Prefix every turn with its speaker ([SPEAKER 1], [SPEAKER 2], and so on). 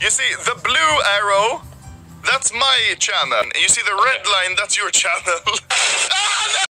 [SPEAKER 1] You see, the blue arrow, that's my channel. You see the red line, that's your channel.